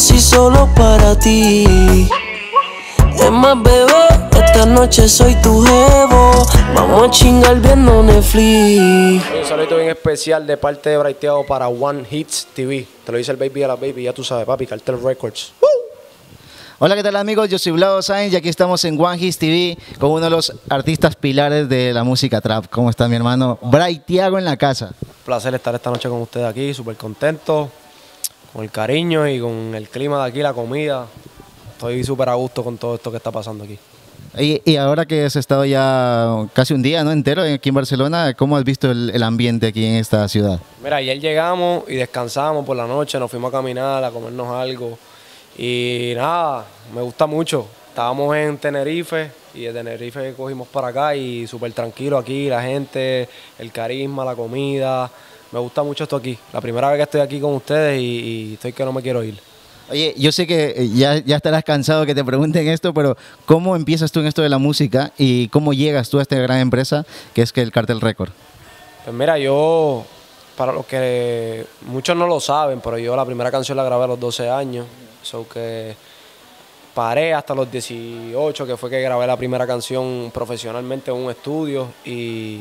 Pues yo sí solo para ti. Es más, bebé, esta noche soy tu jevo. Vamos a chingar viendo Netflix. Un saludo bien especial de parte de Braiteado para One Hits TV. Te lo dice el baby a la baby, ya tú sabes, papi, Cartel Records. Hola, ¿qué tal amigos? Yo soy Vlado Sainz y aquí estamos en One Hits TV con uno de los artistas pilares de la música trap. ¿Cómo está mi hermano? Braithiago en la casa. placer estar esta noche con ustedes aquí, súper contento, con el cariño y con el clima de aquí, la comida. Estoy súper a gusto con todo esto que está pasando aquí. Y, y ahora que has estado ya casi un día ¿no? entero aquí en Barcelona, ¿cómo has visto el, el ambiente aquí en esta ciudad? Mira, ayer llegamos y descansamos por la noche, nos fuimos a caminar, a comernos algo. Y nada, me gusta mucho. Estábamos en Tenerife y de Tenerife cogimos para acá y súper tranquilo aquí, la gente, el carisma, la comida. Me gusta mucho esto aquí. La primera vez que estoy aquí con ustedes y, y estoy que no me quiero ir. Oye, yo sé que eh, ya, ya estarás cansado que te pregunten esto, pero ¿cómo empiezas tú en esto de la música y cómo llegas tú a esta gran empresa que es que el Cartel Record? Pues mira, yo, para los que muchos no lo saben, pero yo la primera canción la grabé a los 12 años. So que paré hasta los 18, que fue que grabé la primera canción profesionalmente en un estudio. Y,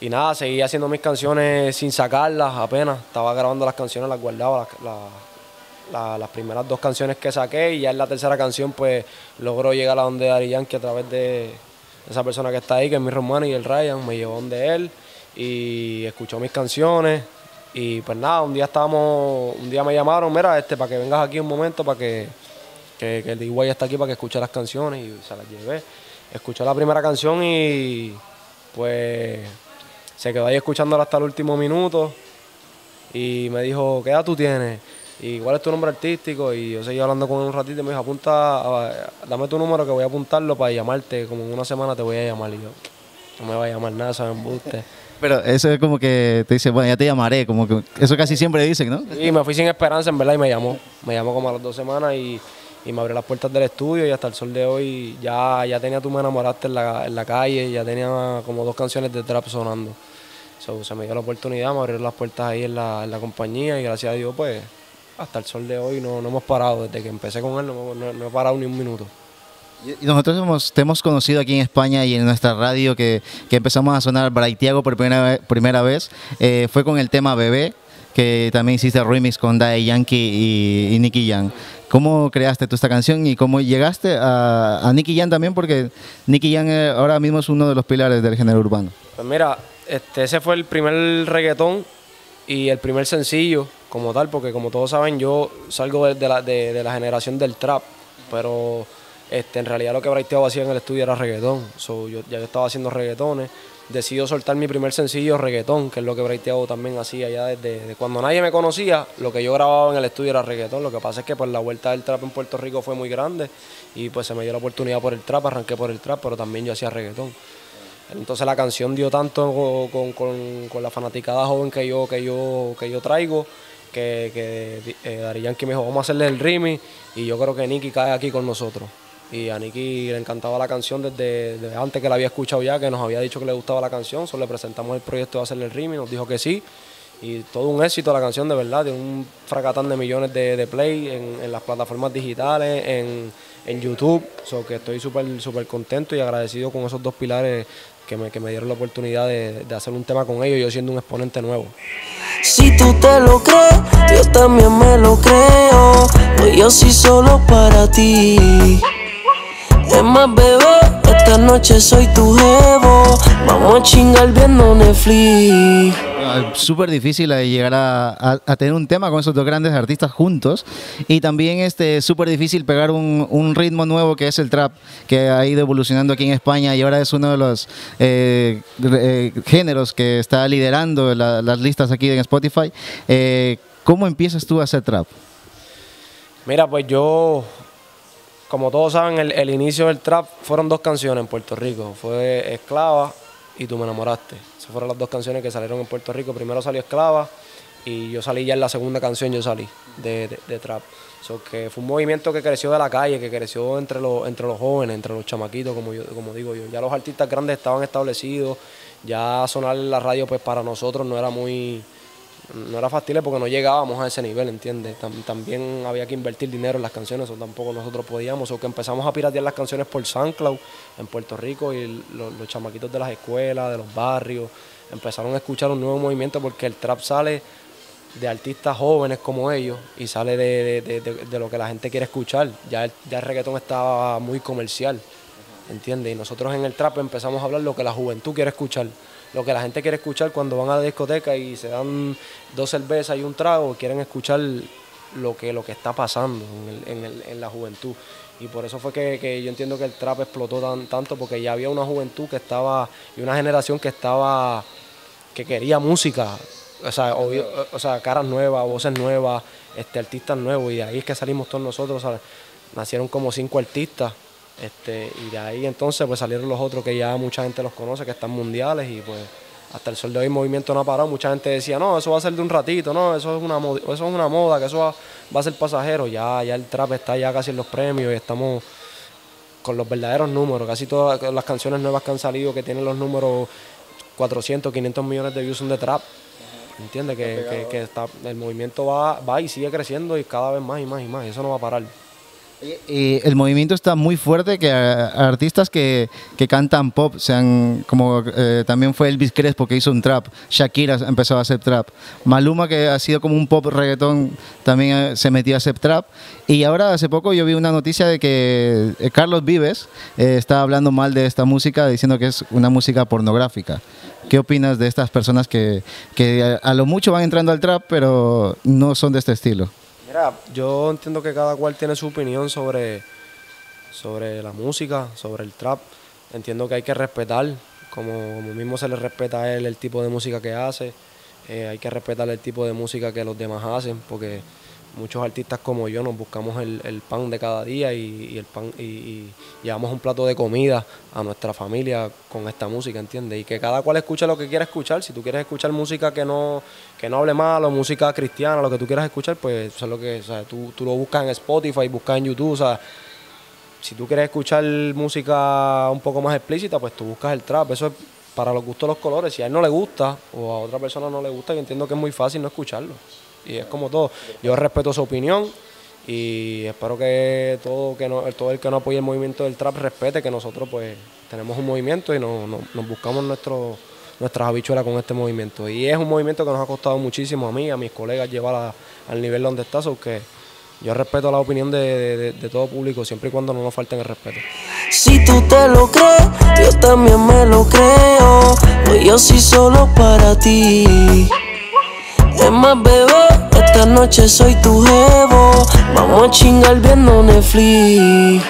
y nada, seguí haciendo mis canciones sin sacarlas apenas. Estaba grabando las canciones, las guardaba, las, las- la- las primeras dos canciones que saqué. Y ya en la tercera canción, pues logró llegar a donde Dari Yankee a través de esa persona que está ahí, que es mi hermano y el Ryan. Me llevó donde él y escuchó mis canciones. Y pues nada, un día estábamos, un día me llamaron, mira, este, para que vengas aquí un momento, para que, que, el D-Way está aquí para que escuche las canciones y se las llevé. Escuchó la primera canción y pues se quedó ahí escuchándola hasta el último minuto y me dijo, ¿qué edad tú tienes? ¿Y cuál es tu nombre artístico? Y yo seguí hablando con él un ratito y me dijo, apunta, a- dame tu número que voy a apuntarlo para llamarte, como en una semana te voy a llamar. Y yo, no me va a llamar nada, ¿sabes? Embuste. Pero eso es como que te dice, bueno, ya te llamaré, como que eso casi siempre dicen, ¿no? Y me fui sin esperanza, en verdad, y me llamó. Me llamó como a las dos semanas y, y me abrió las puertas del estudio y hasta el sol de hoy ya, ya tenía Tú me enamoraste en la, en la calle, ya tenía como dos canciones de trap sonando. So, se me dio la oportunidad, me abrieron las puertas ahí en la, la compañía y gracias a Dios, pues, hasta el sol de hoy no, no hemos parado. Desde que empecé con él no, no- no he parado ni un minuto. Y nosotros hemos, te hemos conocido aquí en España y en nuestra radio que, que empezamos a sonar Braithiago por primera, primera vez. Eh, fue con el tema Bebé, que también hiciste remix con Daddy Yankee y, y Nicky Jam. ¿Cómo creaste tú esta canción y cómo llegaste a, a Nicky Jam también? Porque Nicky Jam eh, ahora mismo es uno de los pilares del género urbano. Pues mira, este, ese fue el primer reggaetón y el primer sencillo como tal, porque como todos saben, yo salgo de, de la, de, de la generación del trap, pero este, en realidad lo que Braiteo hacía en el estudio era reggaetón. So, yo, ya yo estaba haciendo reggaetones. Decido soltar mi primer sencillo, reggaetón, que es lo que Braiteo también hacía ya desde, cuando nadie me conocía. Lo que yo grababa en el estudio era reggaetón. Lo que pasa es que pues, la vuelta del trap en Puerto Rico fue muy grande y pues se me dio la oportunidad por el trap, arranqué por el trap, pero también yo hacía reggaetón. Entonces la canción dio tanto con, con- con la fanaticada joven que yo, que yo, que yo traigo, que, que eh, Daddy Yankee me dijo, vamos a hacerle el remix, y yo creo que Nicky cae aquí con nosotros. Y a Nicky le encantaba la canción desde, antes que la había escuchado ya, que nos había dicho que le gustaba la canción, solo le presentamos el proyecto de hacerle el remix, nos dijo que sí. Y todo un éxito la canción, de verdad, de un fracatán de millones de, de play en, las plataformas digitales, en, en YouTube. So que estoy súper súper contento y agradecido con esos dos pilares que me, que me dieron la oportunidad de, de hacer un tema con ellos, yo siendo un exponente nuevo. Si tú te lo crees, yo también me lo creo. Pues yo sí solo para ti. Es más, bebé, esta noche soy tu jevo. Vamos a chingar viendo Netflix. Ah, Súper difícil llegar a, a- a tener un tema con esos dos grandes artistas juntos y también este súper difícil pegar un, un ritmo nuevo que es el trap que ha ido evolucionando aquí en España y ahora es uno de los eh, eh, géneros que está liderando la- las listas aquí en Spotify. Eh, ¿Cómo empiezas tú a hacer trap? Mira, pues yo, como todos saben, el, el inicio del trap fueron dos canciones en Puerto Rico. Fue Esclava y Tú me enamoraste. Esas fueron las dos canciones que salieron en Puerto Rico. Primero salió Esclava y yo salí ya en la segunda canción, yo salí de, de- trap. So que fue un movimiento que creció de la calle, que creció entre los, entre los jóvenes, entre los chamaquitos, como, yo, como digo yo. Ya los artistas grandes estaban establecidos, ya sonar en la radio pues para nosotros no era muy, no era factible porque no llegábamos a ese nivel, ¿entiendes? también había que invertir dinero en las canciones, o tampoco nosotros podíamos, o que empezamos a piratear las canciones por SoundCloud en Puerto Rico y los, chamaquitos de las escuelas, de los barrios, empezaron a escuchar un nuevo movimiento porque el trap sale de artistas jóvenes como ellos y sale de, lo que la gente quiere escuchar. Ya el, ya el reggaetón estaba muy comercial, ¿entiendes? Y nosotros en el trap empezamos a hablar lo que la juventud quiere escuchar lo que la gente quiere escuchar cuando van a la discoteca y se dan dos cervezas y un trago, quieren escuchar lo que, lo que está pasando en, la juventud. Y por eso fue que, yo entiendo que el trap explotó tan, tanto, porque ya había una juventud que estaba, y una generación que estaba, que quería música, o sea, o, sea caras nuevas, voces nuevas, este, artistas nuevos, y de ahí es que salimos todos nosotros, nacieron como cinco artistas este, y de ahí entonces pues salieron los otros que ya mucha gente los conoce, que están mundiales y pues hasta el sol de hoy movimiento no ha parado. Mucha gente decía, no, eso va a ser de un ratito, no, eso es una, eso es una moda, que eso va, a ser pasajero. Ya, ya el trap está ya casi en los premios y estamos con los verdaderos números. Casi todas las canciones nuevas que han salido que tienen los números 400, 500 millones de views son de trap. ¿Entiendes? Que, que, está, el movimiento va, va y sigue creciendo y cada vez más y más y más. eso no va a parar. Y el movimiento está muy fuerte que artistas que, que, cantan pop, sean como eh, también fue Elvis Crespo que hizo un trap, Shakira empezó a hacer trap, Maluma que ha sido como un pop reggaetón también eh, se metió a hacer trap y ahora hace poco yo vi una noticia de que eh, Carlos Vives está hablando mal de esta música diciendo que es una música pornográfica. ¿Qué opinas de estas personas que, que a lo mucho van entrando al trap pero no son de este estilo? Yo entiendo que cada cual tiene su opinión sobre, sobre la música, sobre el trap. Entiendo que hay que respetar, como, mismo se le respeta a él el tipo de música que hace, eh, hay que respetar el tipo de música que los demás hacen, porque muchos artistas como yo nos buscamos el, pan de cada día y, el pan y, llevamos un plato de comida a nuestra familia con esta música, ¿entiendes? Y que cada cual escuche lo que quiera escuchar. Si tú quieres escuchar música que no, que no hable mal o música cristiana, lo que tú quieras escuchar, pues eso es lo que, o sea, tú, tú lo buscas en Spotify, buscas en YouTube, o sea, si tú quieres escuchar música un poco más explícita, pues tú buscas el trap. Eso es para los gustos los colores. Si a él no le gusta o a otra persona no le gusta, yo entiendo que es muy fácil no escucharlo y es como todo. Yo respeto su opinión y espero que todo el que no apoye el movimiento del trap respete que nosotros pues tenemos un movimiento y nos, buscamos nuestro, nuestras habichuelas con este movimiento. Y es un movimiento que nos ha costado muchísimo a mí, a mis colegas llevar al nivel donde está, que yo respeto la opinión de, todo público siempre y cuando no nos falten el respeto. Si tú te lo crees, yo también me lo creo. Pues yo sí solo para ti. Es más, bebé, esta noche soy tu jevo. Vamos a chingar viendo Netflix.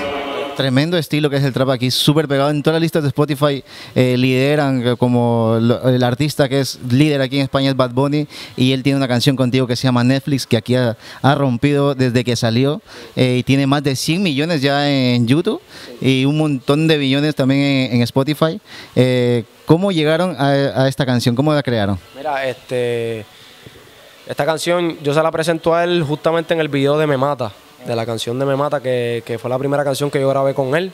Tremendo estilo que es el trap aquí, súper pegado en todas las listas de Spotify. Eh, lideran eh, como el artista que es líder aquí en España es Bad Bunny y él tiene una canción contigo que se llama Netflix que aquí ha, rompido desde que salió eh, y tiene más de 100 millones ya en YouTube y un montón de billones también en, Spotify. ¿Cómo llegaron a, a esta canción? ¿Cómo la crearon? Mira, este esta canción yo se la presento a él justamente en el video de Me Mata, de la canción de Me Mata, que, fue la primera canción que yo grabé con él.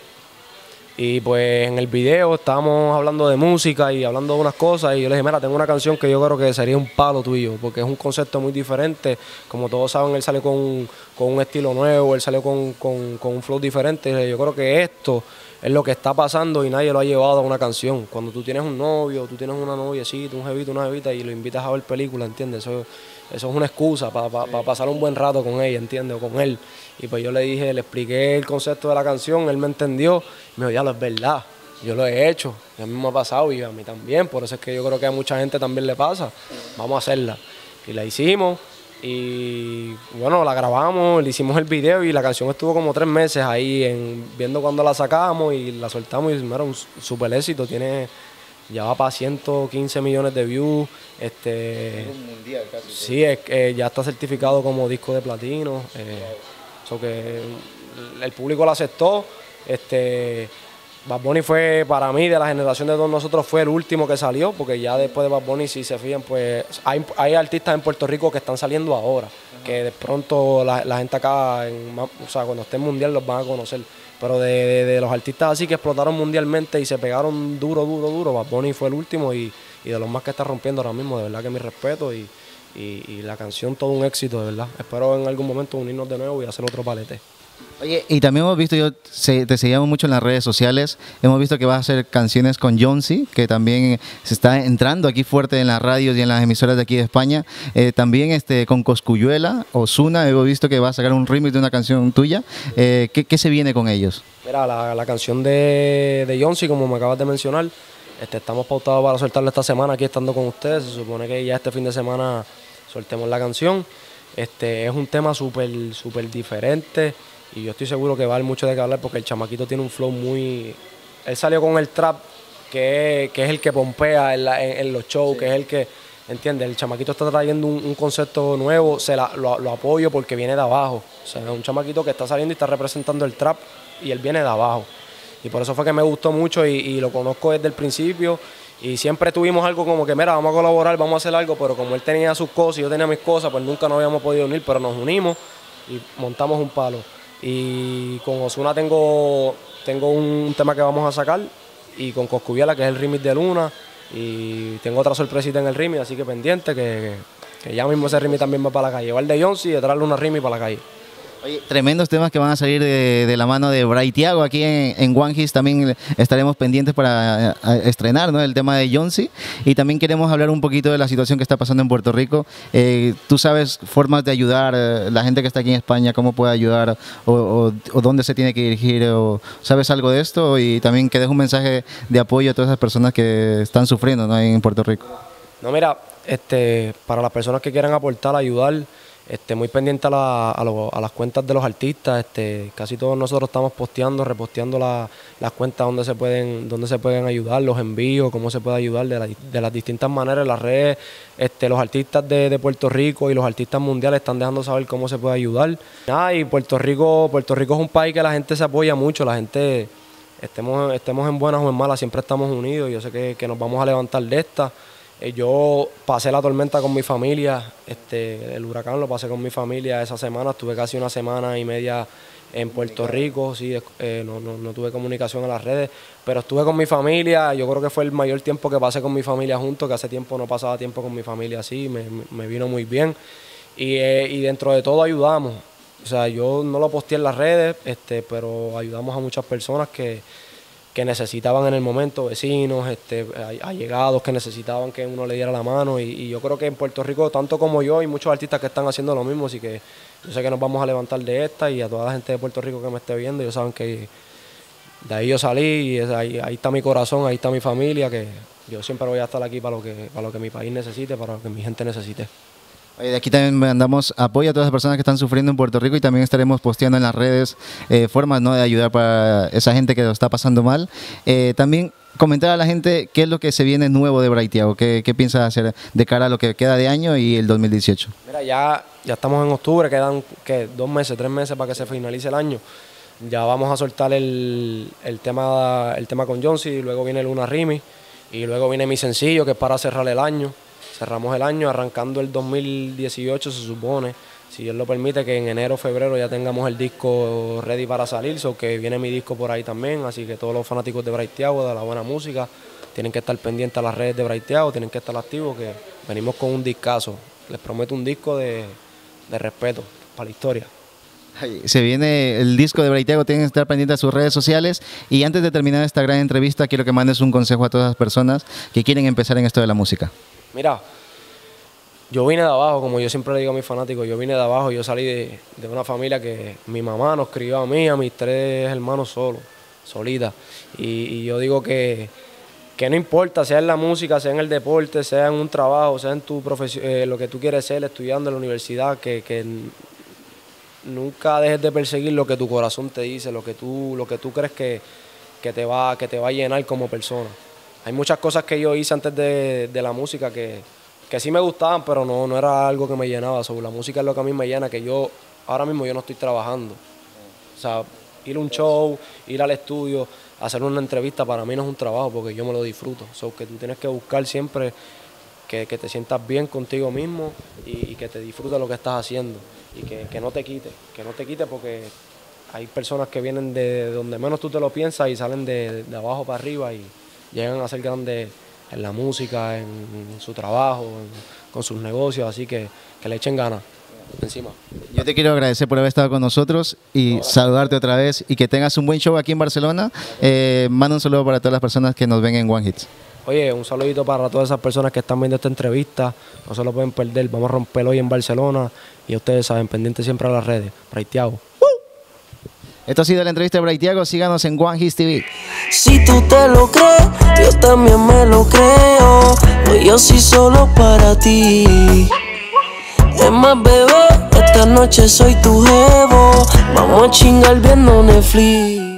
Y pues en el video estábamos hablando de música y hablando de unas cosas y yo le dije, mira, tengo una canción que yo creo que sería un palo tuyo, porque es un concepto muy diferente. Como todos saben, él salió con, un estilo nuevo, él salió con, con un flow diferente. Yo creo que esto es lo que está pasando y nadie lo ha llevado a una canción. Cuando tú tienes un novio, tú tienes una noviecita, un jevito, una jevita y lo invitas a ver película, ¿entiendes? Eso, eso es una excusa para pasar un buen rato con ella, ¿entiendes? O con él. Y pues yo le dije, le expliqué el concepto de la canción, él me entendió, me dijo, ya lo es verdad, yo lo he hecho, a mí me ha pasado y a mí también, por eso es que yo creo que a mucha gente también le pasa, vamos a hacerla. Y la hicimos, y bueno, la grabamos, le hicimos el video y la canción estuvo como tres meses ahí en, viendo cuando la sacamos y la soltamos y era un super éxito. Tiene, ya va para 115 millones de views. Este, un mundial casi. Sí, es, eh, ya está certificado como disco de platino. Eh, que el público lo aceptó. Este, Bad Bunny fue para mí, de la generación de todos nosotros, fue el último que salió, porque ya después de Bad Bunny, si se fijan, pues hay, hay artistas en Puerto Rico que están saliendo ahora, que de pronto la, gente acá, o sea, cuando esté en mundial los van a conocer. Pero de, los artistas así que explotaron mundialmente y se pegaron duro, duro, duro, Bad fue el último y, de los más que está rompiendo ahora mismo, de verdad que mi respeto y, y, la canción todo un éxito, de verdad. Espero en algún momento unirnos de nuevo y hacer otro palete. Oye, y también hemos visto, yo te seguíamos mucho en las redes sociales, hemos visto que vas a hacer canciones con Jonsi, que también se está entrando aquí fuerte en las radios y en las emisoras de aquí de España. Eh, también este, con Coscuyuela, Osuna, hemos visto que va a sacar un remix de una canción tuya. Eh, ¿qué, se viene con ellos? Mira, la, canción de, de como me acabas de mencionar, este, estamos pautados para soltarla esta semana aquí estando con ustedes. Se supone que ya este fin de semana soltemos la canción. Este, es un tema súper, súper diferente y yo estoy seguro que va a haber mucho de qué hablar porque el chamaquito tiene un flow muy... Él salió con el trap, que es, el que pompea en, los shows, que es el que... ¿Entiendes? El chamaquito está trayendo un, concepto nuevo, se lo, apoyo porque viene de abajo. O sea, es un chamaquito que está saliendo y está representando el trap y él viene de abajo. Y por eso fue que me gustó mucho y, lo conozco desde el principio. Y siempre tuvimos algo como que, mira, vamos a colaborar, vamos a hacer algo, pero como él tenía sus cosas y yo tenía mis cosas, pues nunca nos habíamos podido unir, pero nos unimos y montamos un palo. Y con Osuna tengo, tengo un tema que vamos a sacar y con Coscubiela, que es el remix de Luna. Y tengo otra sorpresita en el remix, así que pendiente que, ya mismo ese remix también va para la calle. Va el de Jonsi y detrás Luna remix para la calle. Oye, tremendos temas que van a salir de, la mano de Bray Tiago aquí en, en One También estaremos pendientes para eh, estrenar ¿no? el tema de Jonsi. Y también queremos hablar un poquito de la situación que está pasando en Puerto Rico. Eh, ¿Tú sabes formas de ayudar eh, la gente que está aquí en España? ¿Cómo puede ayudar? O, dónde se tiene que dirigir? ¿Sabes algo de esto? Y también que dejes un mensaje de apoyo a todas esas personas que están sufriendo en Puerto Rico. No, mira, este, para las personas que quieran aportar, ayudar este, muy pendiente a, las cuentas de los artistas. Este, casi todos nosotros estamos posteando, reposteando las cuentas donde se pueden, donde se pueden ayudar, los envíos, cómo se puede ayudar de, las distintas maneras. Las redes, este, los artistas de, Puerto Rico y los artistas mundiales están dejando saber cómo se puede ayudar. Ah, Puerto Rico, Puerto Rico es un país que la gente se apoya mucho, la gente estemos, estemos en buenas o en malas, siempre estamos unidos. Yo sé que, que nos vamos a levantar de esta. Eh, yo pasé la tormenta con mi familia, este, el huracán lo pasé con mi familia esa semana, estuve casi una semana y media en Puerto Rico, sí, eh, no, tuve comunicación en las redes, pero estuve con mi familia, yo creo que fue el mayor tiempo que pasé con mi familia junto, que hace tiempo no pasaba tiempo con mi familia así, me, vino muy bien. Y, eh, y, dentro de todo ayudamos, o sea, yo no lo posteé en las redes, este, pero ayudamos a muchas personas que que necesitaban en el momento, vecinos, este, allegados que necesitaban que uno le diera la mano. Y, yo creo que en Puerto Rico, tanto como yo, hay muchos artistas que están haciendo lo mismo, así que yo sé que nos vamos a levantar de esta y a toda la gente de Puerto Rico que me esté viendo, ellos saben que de ahí yo salí y ahí, ahí está mi corazón, ahí está mi familia, que yo siempre voy a estar aquí para lo que, para lo que mi país necesite, para lo que mi gente necesite. De aquí también mandamos apoyo a todas las personas que están sufriendo en Puerto Rico y también estaremos posteando en las redes eh, formas ¿no? de ayudar para esa gente que lo está pasando mal. Eh, también comentar a la gente qué es lo que se viene nuevo de Braithiago, qué, qué piensas hacer de cara a lo que queda de año y el 2018. Mira, ya, ya estamos en octubre, quedan ¿qué? dos meses, tres meses para que se finalice el año. Ya vamos a soltar el, el tema, el tema con Jonesy, luego viene Luna Rimi y luego viene mi sencillo que es para cerrar el año cerramos el año arrancando el 2018 se supone, si Dios lo permite, que en enero o febrero ya tengamos el disco ready para salir, so que viene mi disco por ahí también, así que todos los fanáticos de Braithiago, de la buena música, tienen que estar pendientes a las redes de Braithiago, tienen que estar activos, que venimos con un discazo, les prometo un disco de, respeto para la historia. Se viene el disco de Braithiago, tienen que estar pendientes a sus redes sociales. Y antes de terminar esta gran entrevista, quiero que mandes un consejo a todas las personas que quieren empezar en esto de la música. Mira, yo vine de abajo, como yo siempre le digo a mis fanáticos, yo vine de abajo, yo salí de, una familia que mi mamá nos crió a mí, a mis tres hermanos solos, solitas. Y, yo digo que, no importa, sea en la música, sea en el deporte, sea en un trabajo, sea en tu profesión, eh, lo que tú quieres ser estudiando en la universidad, que, nunca dejes de perseguir lo que tu corazón te dice, lo que tú, lo que tú crees que, te va, que te va a llenar como persona. Hay muchas cosas que yo hice antes de, la música que, sí me gustaban, pero no, no era algo que me llenaba. Sobre la música es lo que a mí me llena, que yo ahora mismo yo no estoy trabajando. O sea, ir a un show, ir al estudio, hacer una entrevista para mí no es un trabajo porque yo me lo disfruto. O que tú tienes que buscar siempre que, te sientas bien contigo mismo y, que te disfrutes lo que estás haciendo y que, no te quite, que no te quite porque hay personas que vienen de donde menos tú te lo piensas y salen de, de abajo para arriba y llegan a ser grandes, en la música, en su trabajo, con sus negocios, así que, que le echen ganas encima. Yo te quiero agradecer por haber estado con nosotros y saludarte otra vez y que tengas un buen show aquí en Barcelona. Eh, manda un saludo para todas las personas que nos ven en One Hits. Oye, un saludito para todas esas personas que están viendo esta entrevista. No se lo pueden perder. Vamos a romperlo hoy en Barcelona. Y ustedes saben, pendientes siempre a las redes. Braithiago. Esto ha sido la entrevista de Braithiago. Síganos en One Hits TV. Si tú te lo crees, yo también me lo creo. No, yo sí solo para ti. Es más, bebé, esta noche soy tu jevo. Vamos a chingar viendo Netflix.